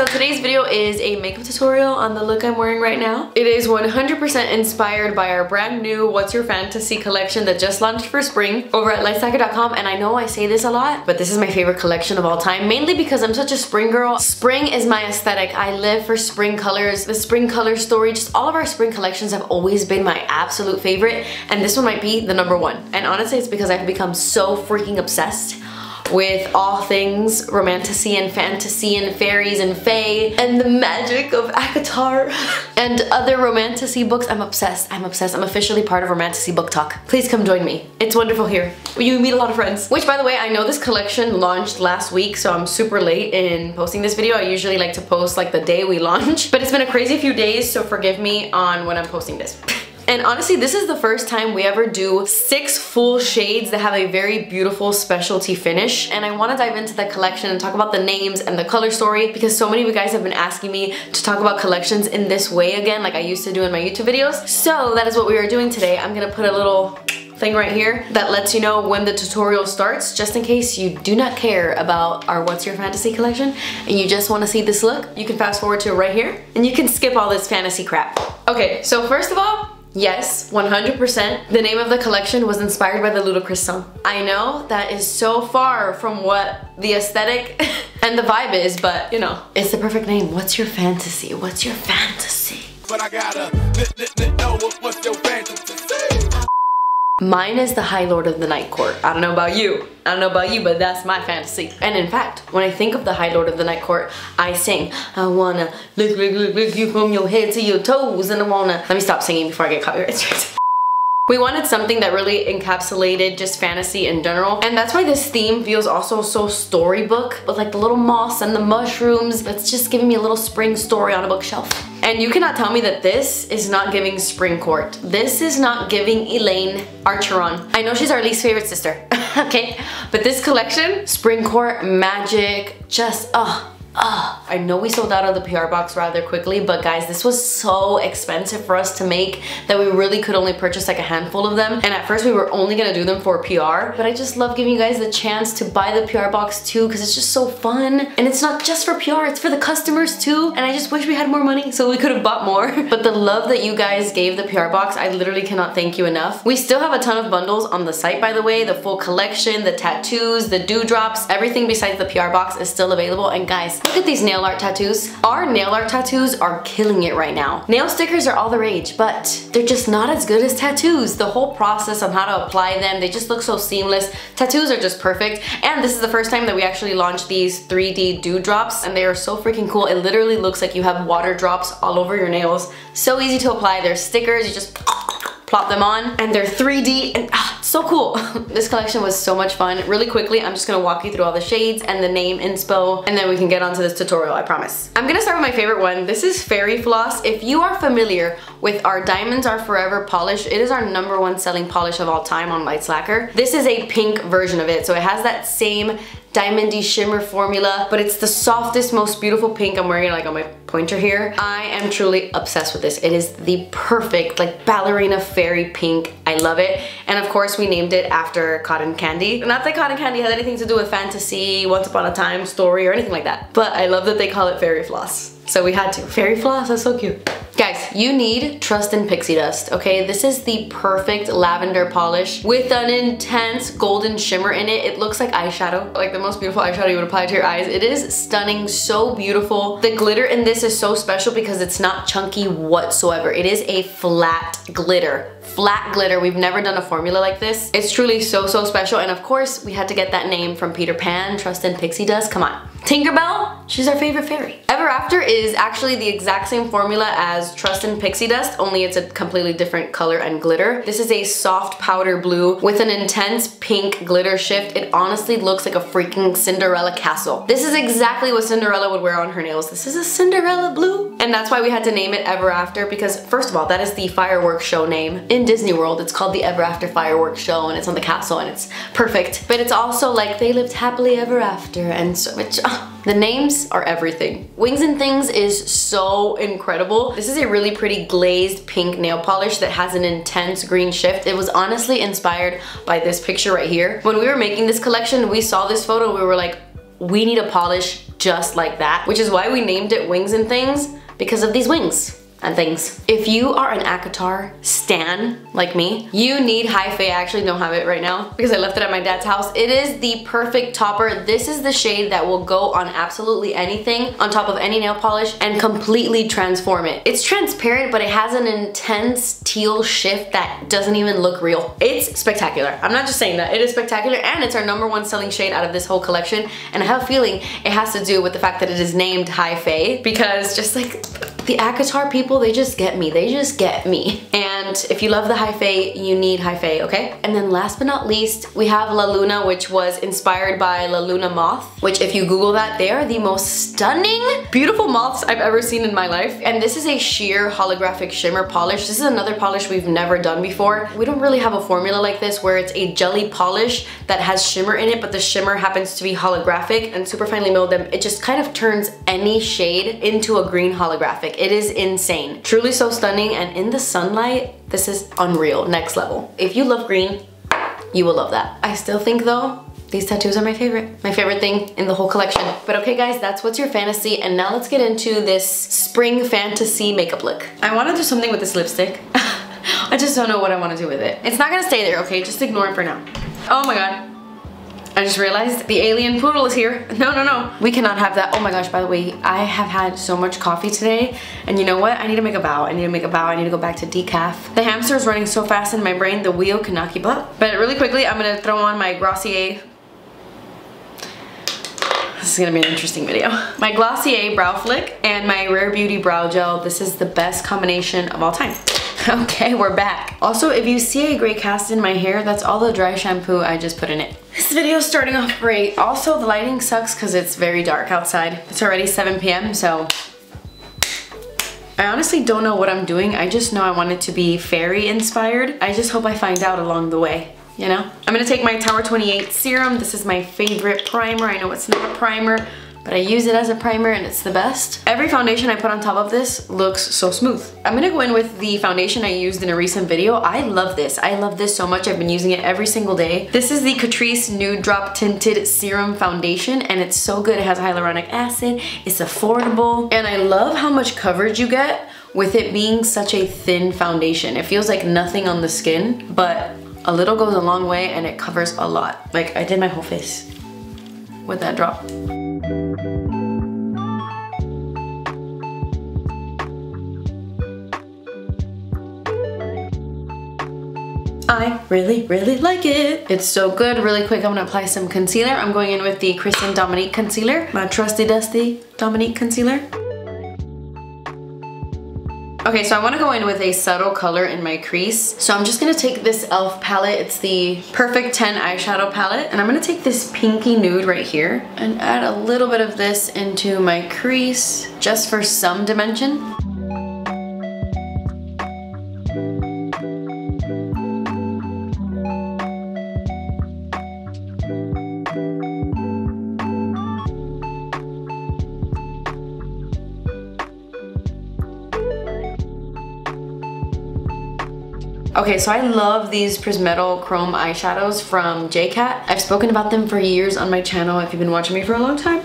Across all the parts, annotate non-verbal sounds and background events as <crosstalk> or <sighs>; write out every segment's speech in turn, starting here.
so today's video is a makeup tutorial on the look I'm wearing right now. It is 100% inspired by our brand new What's Your Fantasy collection that just launched for spring over at lightslacquer.com and I know I say this a lot, but this is my favorite collection of all time, mainly because I'm such a spring girl. Spring is my aesthetic. I live for spring colors, the spring color story, just all of our spring collections have always been my absolute favorite and this one might be the number one. And honestly, it's because I've become so freaking obsessed with all things romantasy and fantasy and fairies and fae and the magic of ACOTAR <laughs> and other romantasy books. I'm obsessed. I'm obsessed. I'm officially part of Romantasy BookTok. Please come join me. It's wonderful here. You meet a lot of friends. Which by the way, I know this collection launched last week, so I'm super late in posting this video. I usually like to post like the day we <laughs> launch, but it's been a crazy few days, so forgive me on when I'm posting this. <laughs> And honestly, this is the first time we ever do six full shades that have a very beautiful specialty finish. And I wanna dive into the collection and talk about the names and the color story because so many of you guys have been asking me to talk about collections in this way again, like I used to do in my YouTube videos. So that is what we are doing today. I'm gonna put a little thing right here that lets you know when the tutorial starts just in case you do not care about our What's Your Fantasy collection and you just want to see this look you can fast forward to right here and you can skip all this fantasy crap. Okay so first of all Yes, 100%. The name of the collection was inspired by the Ludacris song. I know that is so far from what the aesthetic <laughs> and the vibe is, but you know, it's the perfect name. What's your fantasy? What's your fantasy? But I gotta know what's your fantasy. Mine is the High Lord of the Night Court. I don't know about you. I don't know about you, but that's my fantasy. And in fact, when I think of the High Lord of the Night Court, I sing, I wanna lick, lick, lick, lick you from your head to your toes, and I wanna... Let me stop singing before I get copyright. We wanted something that really encapsulated just fantasy in general. And that's why this theme feels also so storybook with like the little moss and the mushrooms. It's just giving me a little spring story on a bookshelf. And you cannot tell me that this is not giving spring court. This is not giving Elain Archeron. I know she's our least favorite sister, <laughs> okay? But this collection, spring court, magic, just, oh, Ah, I know we sold out of the PR box rather quickly, but guys, this was so expensive for us to make that we really could only purchase like a handful of them. And at first we were only gonna do them for PR, but I just love giving you guys the chance to buy the PR box too because it's just so fun. And it's not just for PR, it's for the customers too. And I just wish we had more money so we could have bought more. <laughs> but the love that you guys gave the PR box, I literally cannot thank you enough. We still have a ton of bundles on the site, by the way, the full collection, the tattoos, the dewdrops, everything besides the PR box is still available. And guys, Look at these nail art tattoos. Our nail art tattoos are killing it right now. Nail stickers are all the rage, but they're just not as good as tattoos. The whole process on how to apply them, they just look so seamless. Tattoos are just perfect. And this is the first time that we actually launched these 3D dewdrops and they are so freaking cool. It literally looks like you have water drops all over your nails. So easy to apply. They're stickers, you just plop them on and they're 3D and ah, so cool. <laughs> this collection was so much fun. Really quickly, I'm just gonna walk you through all the shades and the name inspo and then we can get onto this tutorial, I promise. I'm gonna start with my favorite one. This is Fairy Floss. If you are familiar with our Diamonds Are Forever polish, it is our number one selling polish of all time on Lights Lacquer. This is a pink version of it, so it has that same diamondy shimmer formula, but it's the softest, most beautiful pink. I'm wearing it like on my pointer here. I am truly obsessed with this. It is the perfect like ballerina fairy pink. I love it. And of course we named it after Cotton Candy. Not that Cotton Candy has anything to do with fantasy, once upon a time story or anything like that. But I love that they call it fairy floss. So we had to. Fairy floss, that's so cute. Guys, you need Trust in Pixie Dust, okay? This is the perfect lavender polish with an intense golden shimmer in it. It looks like eyeshadow, like the most beautiful eyeshadow you would apply to your eyes. It is stunning, so beautiful. The glitter in this is so special because it's not chunky whatsoever. It is a flat glitter flat glitter. We've never done a formula like this. It's truly so, so special. And of course, we had to get that name from Peter Pan, Trust in Pixie Dust. Come on. Tinkerbell, she's our favorite fairy. Ever After is actually the exact same formula as Trust in Pixie Dust, only it's a completely different color and glitter. This is a soft powder blue with an intense pink glitter shift. It honestly looks like a freaking Cinderella castle. This is exactly what Cinderella would wear on her nails. This is a Cinderella blue. And that's why we had to name it Ever After because first of all, that is the fireworks show name. In Disney World, it's called the Ever After Fireworks Show and it's on the castle and it's perfect. But it's also like they lived happily ever after and so much, <sighs> the names are everything. Wings and Things is so incredible. This is a really pretty glazed pink nail polish that has an intense green shift. It was honestly inspired by this picture right here. When we were making this collection, we saw this photo, we were like, we need a polish just like that, which is why we named it Wings and Things because of these wings and things. If you are an ACOTAR stan like me, you need Hyphae. I actually don't have it right now because I left it at my dad's house. It is the perfect topper. This is the shade that will go on absolutely anything on top of any nail polish and completely transform it. It's transparent, but it has an intense teal shift that doesn't even look real. It's spectacular. I'm not just saying that. It is spectacular and it's our number one selling shade out of this whole collection. And I have a feeling it has to do with the fact that it is named Hyphae because just like the ACOTAR people, they just get me. They just get me. And if you love the Hyphae, you need Hyphae, okay? And then last but not least, we have La Luna, which was inspired by La Luna Moth, which if you Google that, they are the most stunning, beautiful moths I've ever seen in my life. And this is a sheer holographic shimmer polish. This is another polish we've never done before. We don't really have a formula like this where it's a jelly polish that has shimmer in it, but the shimmer happens to be holographic and super finely milled them. It just kind of turns any shade into a green holographic. It is insane. Truly so stunning and in the sunlight, this is unreal, next level. If you love green, you will love that. I still think though, these tattoos are my favorite. My favorite thing in the whole collection. But okay guys, that's what's your fantasy. And now let's get into this spring fantasy makeup look. I wanna do something with this lipstick. <laughs> I just don't know what I wanna do with it. It's not gonna stay there, okay? Just ignore it for now. Oh my God. I just realized the alien poodle is here. <laughs> No, no, no. We cannot have that. Oh my gosh, by the way, I have had so much coffee today. And you know what? I need to make a bow. I need to make a bow. I need to go back to decaf. The hamster is running so fast in my brain, the wheel cannot keep up. But really quickly, I'm gonna throw on my Glossier this is gonna be an interesting video. My Glossier Brow Flick and my Rare Beauty Brow Gel. This is the best combination of all time. <laughs> Okay, we're back. Also, if you see a gray cast in my hair, that's all the dry shampoo I just put in it. This video is starting off great. Also, the lighting sucks because it's very dark outside. It's already 7 p.m., so I honestly don't know what I'm doing. I just know I want it to be fairy inspired. I just hope I find out along the way you know? I'm gonna take my Tower 28 serum. This is my favorite primer. I know it's not a primer, but I use it as a primer and it's the best. Every foundation I put on top of this looks so smooth. I'm gonna go in with the foundation I used in a recent video. I love this. I love this so much. I've been using it every single day. This is the Catrice Nude Drop Tinted Serum Foundation and it's so good. It has hyaluronic acid, it's affordable, and I love how much coverage you get with it being such a thin foundation. It feels like nothing on the skin, but a little goes a long way and it covers a lot. Like I did my whole face with that drop. I really, really like it. It's so good. Really quick, I'm gonna apply some concealer. I'm going in with the Kristen Dominique concealer, my trusty dusty Dominique concealer. Okay, so I wanna go in with a subtle color in my crease. So I'm just gonna take this e.l.f. palette. It's the Perfect 10 eyeshadow palette. And I'm gonna take this pinky nude right here and add a little bit of this into my crease just for some dimension. Okay, so I love these Prismetal Chrome eyeshadows from JCat. I've spoken about them for years on my channel if you've been watching me for a long time.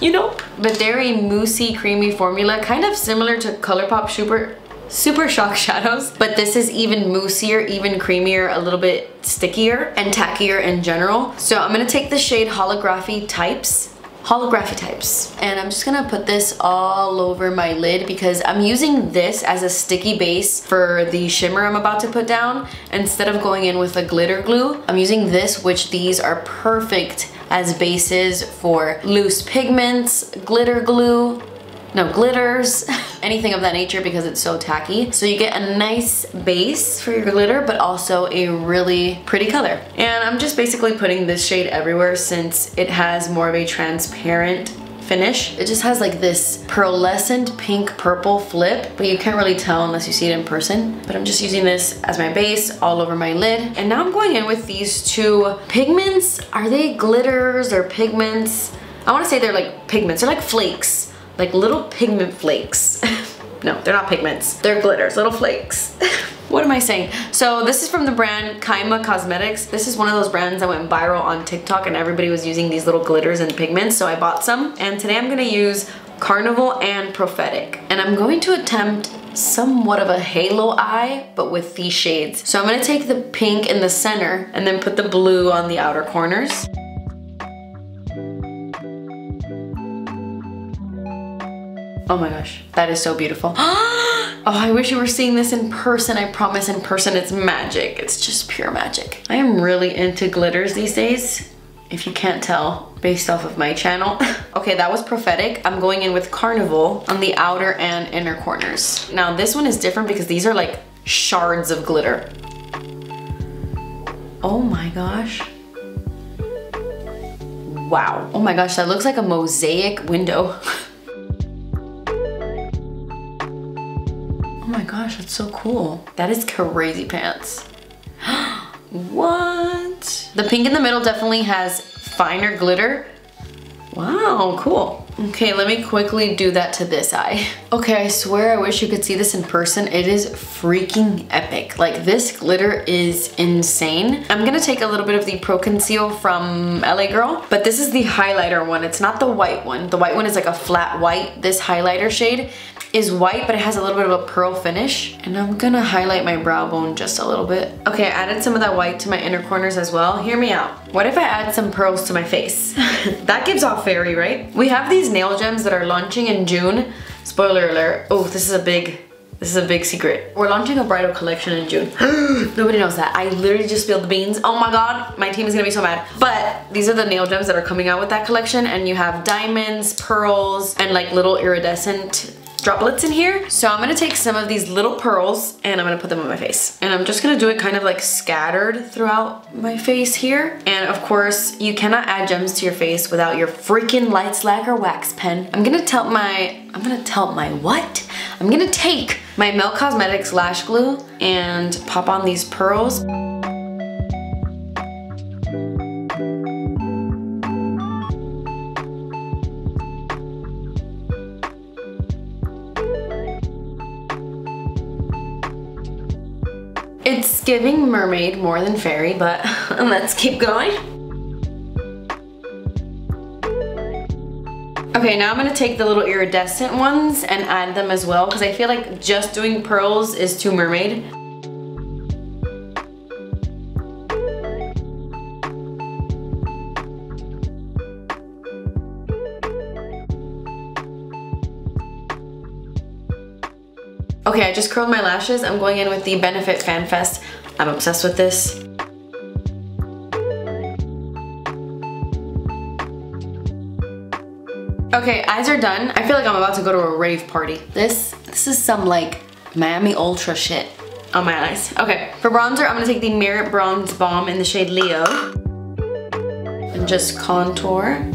You know. But they're a moussey, creamy formula, kind of similar to ColourPop Super Super Shock <laughs> Shadows, but this is even moussier, even creamier, a little bit stickier and tackier in general. So I'm gonna take the shade Holography Types holography types. And I'm just gonna put this all over my lid because I'm using this as a sticky base for the shimmer I'm about to put down. Instead of going in with a glitter glue, I'm using this, which these are perfect as bases for loose pigments, glitter glue, no glitters, <laughs> anything of that nature because it's so tacky. So you get a nice base for your glitter, but also a really pretty color. And I'm just basically putting this shade everywhere since it has more of a transparent finish. It just has like this pearlescent pink purple flip, but you can't really tell unless you see it in person. But I'm just using this as my base all over my lid. And now I'm going in with these two pigments. Are they glitters or pigments? I wanna say they're like pigments, they're like flakes like little pigment flakes. <laughs> no, they're not pigments. They're glitters, little flakes. <laughs> what am I saying? So this is from the brand Kaima Cosmetics. This is one of those brands that went viral on TikTok and everybody was using these little glitters and pigments. So I bought some and today I'm gonna use Carnival and Prophetic. And I'm going to attempt somewhat of a halo eye, but with these shades. So I'm gonna take the pink in the center and then put the blue on the outer corners. Oh my gosh, that is so beautiful. <gasps> oh, I wish you were seeing this in person. I promise in person it's magic. It's just pure magic. I am really into glitters these days, if you can't tell based off of my channel. <laughs> okay, that was prophetic. I'm going in with Carnival on the outer and inner corners. Now this one is different because these are like shards of glitter. Oh my gosh. Wow. Oh my gosh, that looks like a mosaic window. <laughs> my gosh, that's so cool. That is crazy pants. <gasps> what? The pink in the middle definitely has finer glitter. Wow, cool. Okay, let me quickly do that to this eye. <laughs> Okay, I swear I wish you could see this in person. It is freaking epic. Like this glitter is insane. I'm gonna take a little bit of the Pro Conceal from LA Girl, but this is the highlighter one. It's not the white one. The white one is like a flat white. This highlighter shade is white, but it has a little bit of a pearl finish. And I'm gonna highlight my brow bone just a little bit. Okay, I added some of that white to my inner corners as well. Hear me out. What if I add some pearls to my face? <laughs> that gives off fairy, right? We have these nail gems that are launching in June. Spoiler alert. Oh, this is a big this is a big secret. We're launching a bridal collection in June. <gasps> Nobody knows that. I literally just spilled the beans. Oh my god, my team is gonna be so mad. But these are the nail gems that are coming out with that collection and you have diamonds, pearls, and like little iridescent droplets in here. So I'm gonna take some of these little pearls and I'm gonna put them on my face. And I'm just gonna do it kind of like scattered throughout my face here. And of course, you cannot add gems to your face without your freaking Lights Lacquer wax pen. I'm gonna tell my, I'm gonna tell my what? I'm gonna take my Melt Cosmetics lash glue and pop on these pearls. Giving mermaid more than fairy, but <laughs> let's keep going. Okay, now I'm gonna take the little iridescent ones and add them as well because I feel like just doing pearls is too mermaid. Okay, I just curled my lashes. I'm going in with the Benefit Fan Fest. I'm obsessed with this. Okay, eyes are done. I feel like I'm about to go to a rave party. This, this is some like Miami Ultra shit on my eyes. Okay, for bronzer, I'm gonna take the Merit Bronze Balm in the shade Leo. And just contour.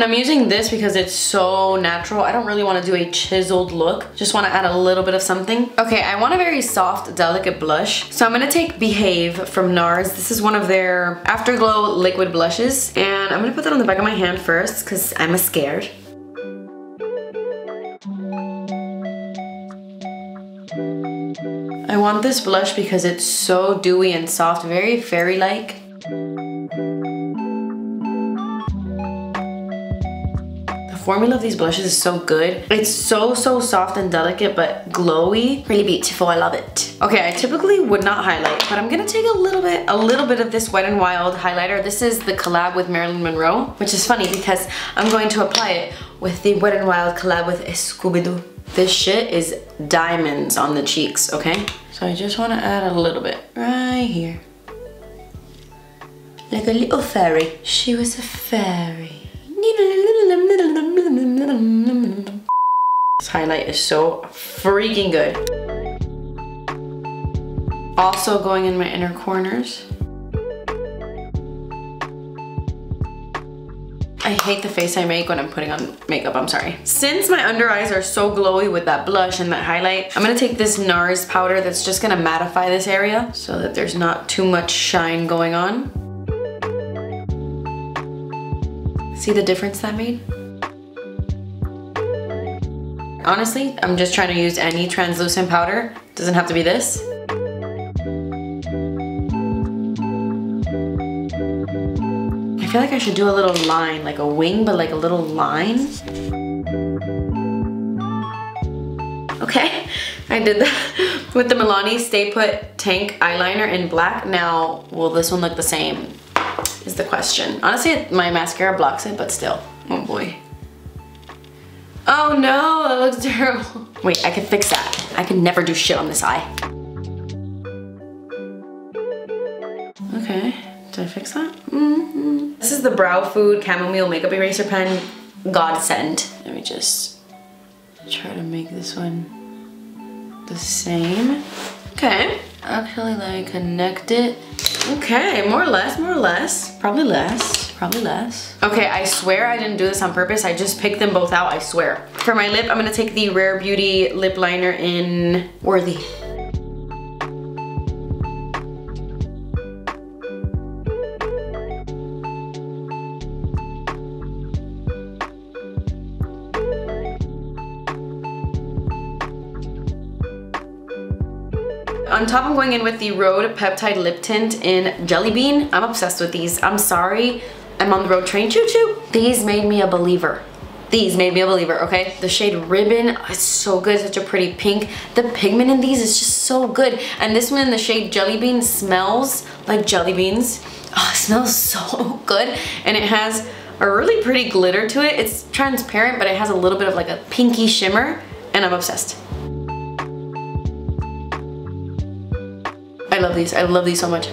And I'm using this because it's so natural. I don't really want to do a chiseled look. Just want to add a little bit of something. Okay, I want a very soft, delicate blush. So I'm going to take Behave from NARS. This is one of their Afterglow liquid blushes. And I'm going to put that on the back of my hand first because I'm a scared. I want this blush because it's so dewy and soft, very fairy-like. Formula of these blushes is so good. It's so, so soft and delicate, but glowy. Really beautiful, I love it. Okay, I typically would not highlight, but I'm gonna take a little bit, a little bit of this Wet n Wild highlighter. This is the collab with Marilyn Monroe, which is funny because I'm going to apply it with the Wet n Wild collab with Scooby-Doo. This shit is diamonds on the cheeks, okay? So I just wanna add a little bit right here. Like a little fairy. She was a fairy. Highlight is so freaking good. Also going in my inner corners. I hate the face I make when I'm putting on makeup, I'm sorry. Since my under eyes are so glowy with that blush and that highlight, I'm gonna take this NARS powder that's just gonna mattify this area so that there's not too much shine going on. See the difference that made? Honestly, I'm just trying to use any translucent powder. Doesn't have to be this. I feel like I should do a little line, like a wing, but like a little line. Okay, I did that <laughs> with the Milani Stay Put Tank Eyeliner in black. Now, will this one look the same? is the question. Honestly, my mascara blocks it, but still. Oh boy. Oh no, that looks <laughs> terrible. Wait, I can fix that. I can never do shit on this eye. Okay, did I fix that? Mm -hmm. This is the Brow Food Chamomile Makeup Eraser Pen Godsend. Let me just try to make this one the same. Okay, actually let me connect it Okay, more or less, more or less. Probably less, probably less. Okay, I swear I didn't do this on purpose. I just picked them both out, I swear. For my lip, I'm gonna take the Rare Beauty lip liner in Worthy. On top, I'm going in with the Rhode Peptide Lip Tint in Jelly Bean. I'm obsessed with these. I'm sorry. I'm on the Rhode train. Choo choo. These made me a believer. These made me a believer, okay? The shade Ribbon uh, is so good, such a pretty pink. The pigment in these is just so good. And this one in the shade Jelly Bean smells like jelly beans. Oh, smells <laughs> so good. And it has a really pretty glitter to it. It's transparent, but it has a little bit of like a pinky shimmer, and I'm obsessed. I love these. I love these so much.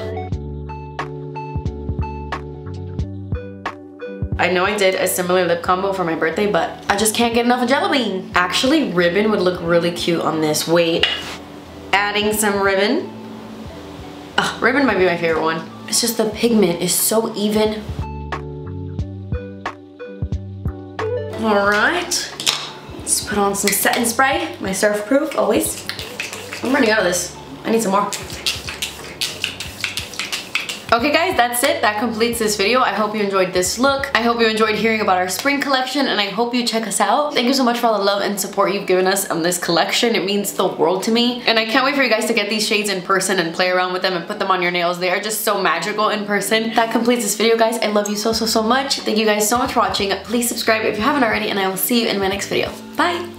I know I did a similar lip combo for my birthday, but I just can't get enough of Jelly Bean. Actually, ribbon would look really cute on this. Wait, adding some ribbon. Oh, ribbon might be my favorite one. It's just the pigment is so even. All right, let's put on some setting spray, my surf proof, always. I'm running out of this. I need some more. Okay guys, that's it. That completes this video. I hope you enjoyed this look. I hope you enjoyed hearing about our spring collection and I hope you check us out. Thank you so much for all the love and support you've given us on this collection. It means the world to me. And I can't wait for you guys to get these shades in person and play around with them and put them on your nails. They are just so magical in person. That completes this video guys. I love you so, so, so much. Thank you guys so much for watching. Please subscribe if you haven't already and I will see you in my next video. Bye!